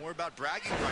More about bragging rights.